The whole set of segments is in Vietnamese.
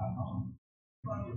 là nội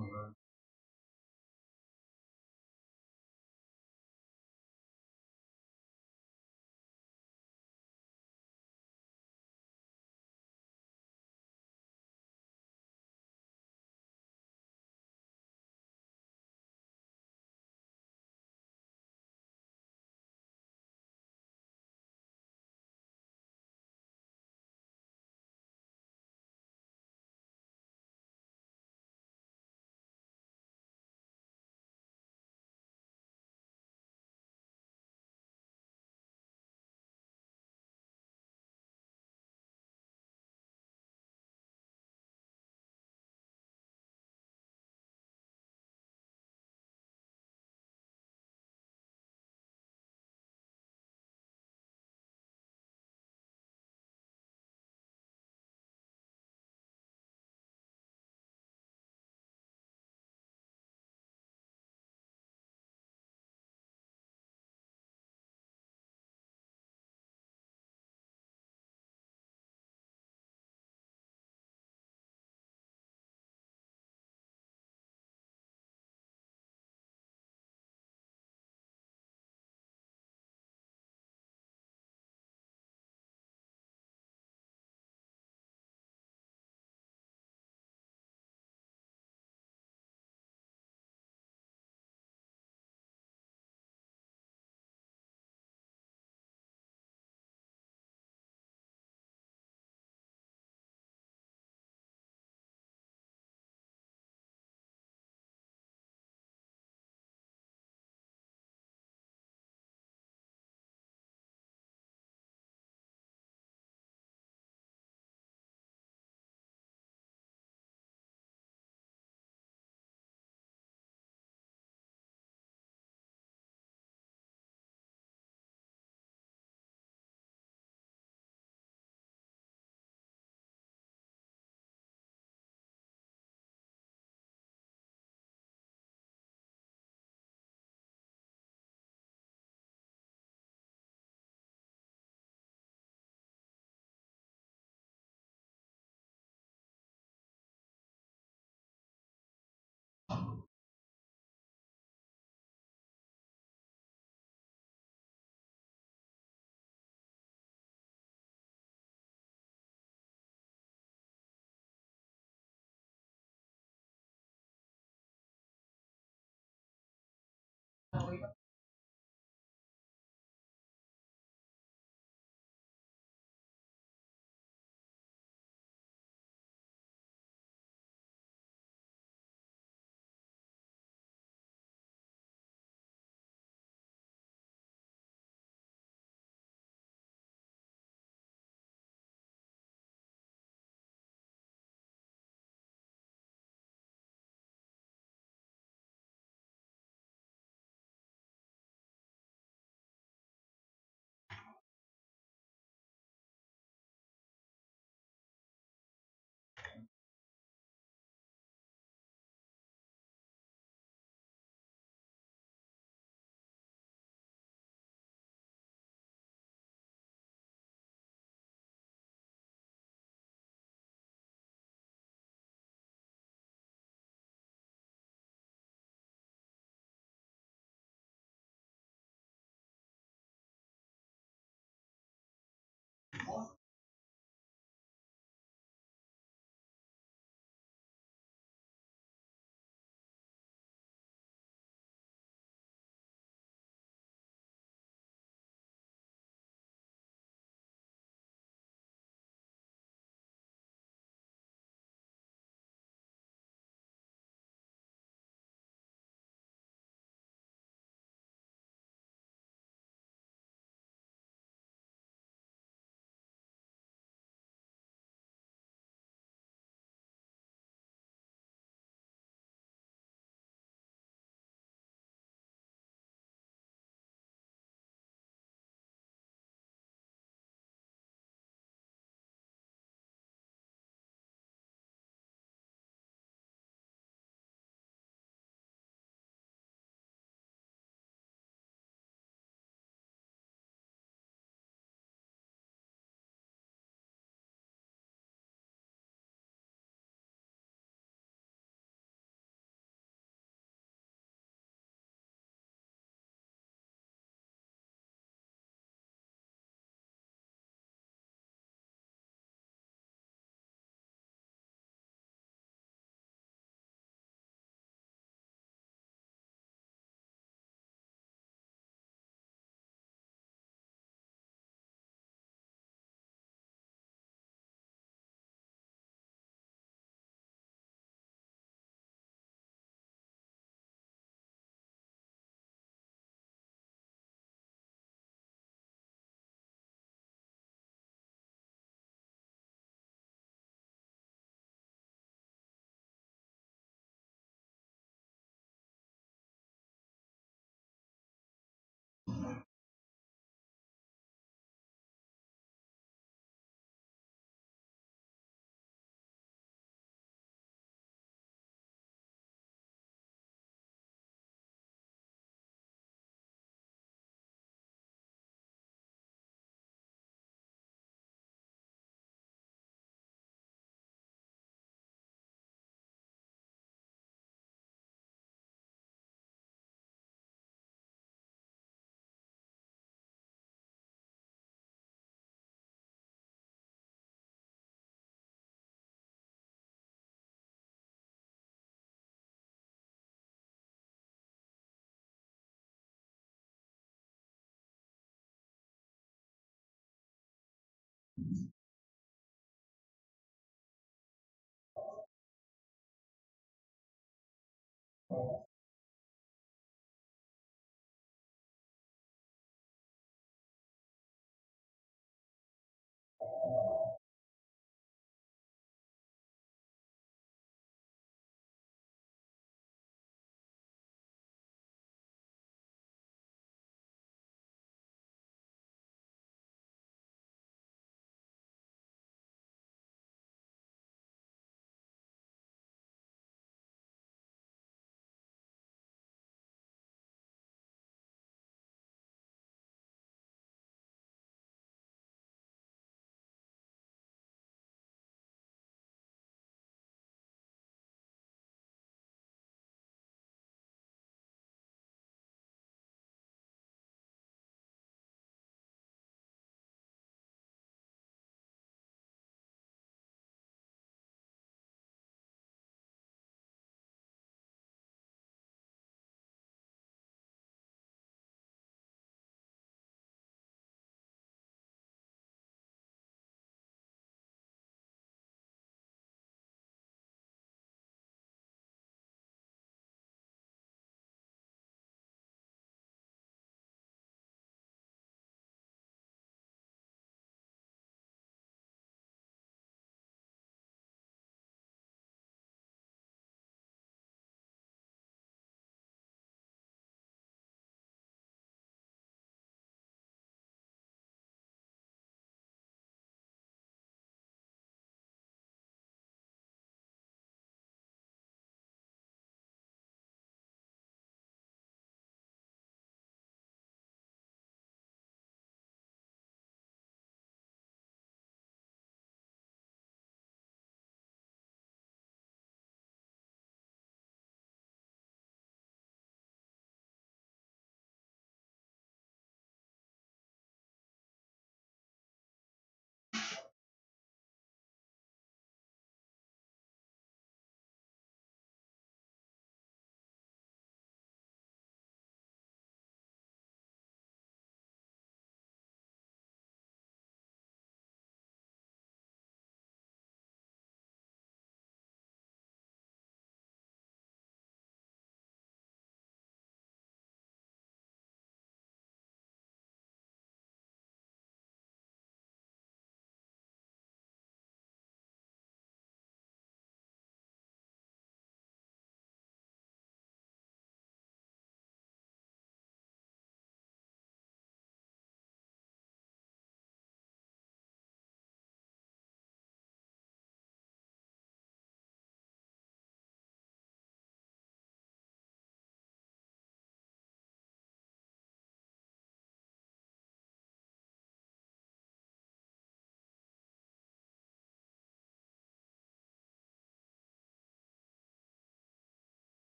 Amen.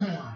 Hmm.